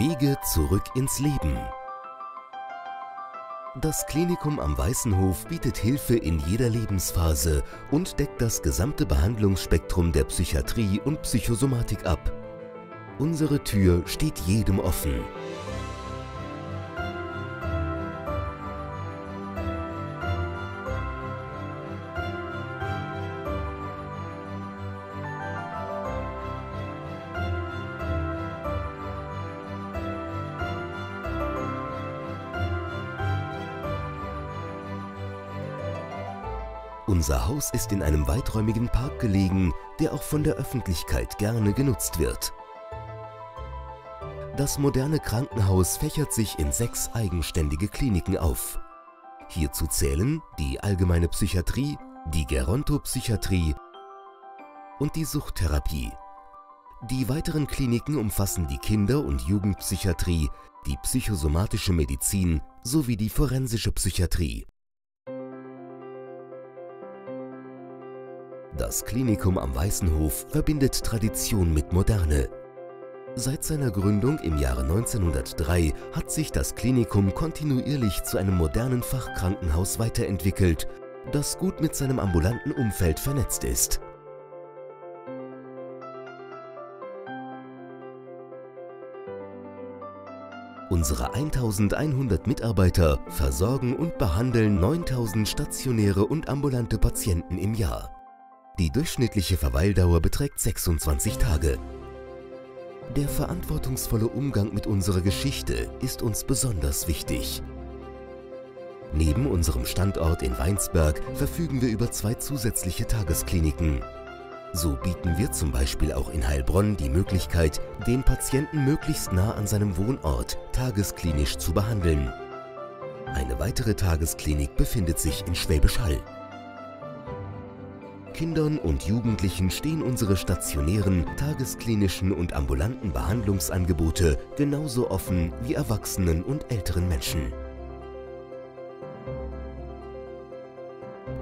Wege zurück ins Leben. Das Klinikum am Weißenhof bietet Hilfe in jeder Lebensphase und deckt das gesamte Behandlungsspektrum der Psychiatrie und Psychosomatik ab. Unsere Tür steht jedem offen. Unser Haus ist in einem weiträumigen Park gelegen, der auch von der Öffentlichkeit gerne genutzt wird. Das moderne Krankenhaus fächert sich in sechs eigenständige Kliniken auf. Hierzu zählen die allgemeine Psychiatrie, die Gerontopsychiatrie und die Suchttherapie. Die weiteren Kliniken umfassen die Kinder- und Jugendpsychiatrie, die psychosomatische Medizin sowie die forensische Psychiatrie. Das Klinikum am Weißenhof verbindet Tradition mit Moderne. Seit seiner Gründung im Jahre 1903 hat sich das Klinikum kontinuierlich zu einem modernen Fachkrankenhaus weiterentwickelt, das gut mit seinem ambulanten Umfeld vernetzt ist. Unsere 1100 Mitarbeiter versorgen und behandeln 9000 stationäre und ambulante Patienten im Jahr. Die durchschnittliche Verweildauer beträgt 26 Tage. Der verantwortungsvolle Umgang mit unserer Geschichte ist uns besonders wichtig. Neben unserem Standort in Weinsberg verfügen wir über zwei zusätzliche Tageskliniken. So bieten wir zum Beispiel auch in Heilbronn die Möglichkeit, den Patienten möglichst nah an seinem Wohnort tagesklinisch zu behandeln. Eine weitere Tagesklinik befindet sich in Schwäbisch Hall. Kindern und Jugendlichen stehen unsere stationären, tagesklinischen und ambulanten Behandlungsangebote genauso offen wie Erwachsenen und älteren Menschen.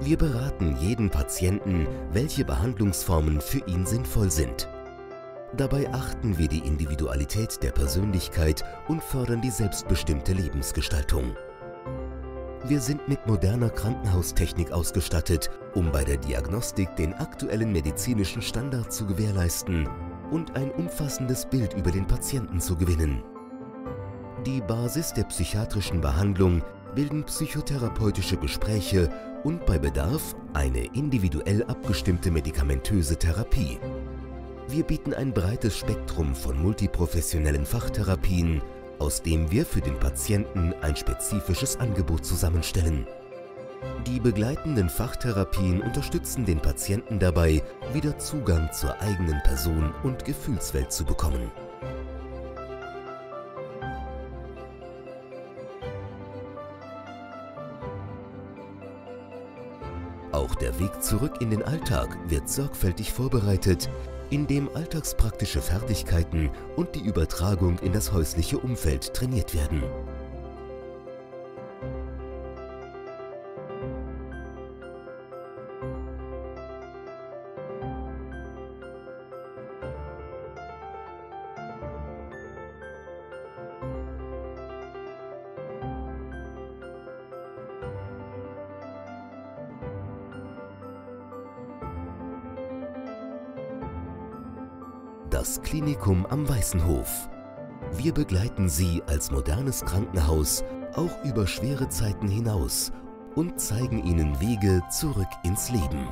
Wir beraten jeden Patienten, welche Behandlungsformen für ihn sinnvoll sind. Dabei achten wir die Individualität der Persönlichkeit und fördern die selbstbestimmte Lebensgestaltung. Wir sind mit moderner Krankenhaustechnik ausgestattet, um bei der Diagnostik den aktuellen medizinischen Standard zu gewährleisten und ein umfassendes Bild über den Patienten zu gewinnen. Die Basis der psychiatrischen Behandlung bilden psychotherapeutische Gespräche und bei Bedarf eine individuell abgestimmte medikamentöse Therapie. Wir bieten ein breites Spektrum von multiprofessionellen Fachtherapien aus dem wir für den Patienten ein spezifisches Angebot zusammenstellen. Die begleitenden Fachtherapien unterstützen den Patienten dabei, wieder Zugang zur eigenen Person und Gefühlswelt zu bekommen. Auch der Weg zurück in den Alltag wird sorgfältig vorbereitet, in dem alltagspraktische Fertigkeiten und die Übertragung in das häusliche Umfeld trainiert werden. Das Klinikum am Weißenhof. Wir begleiten Sie als modernes Krankenhaus auch über schwere Zeiten hinaus und zeigen Ihnen Wege zurück ins Leben.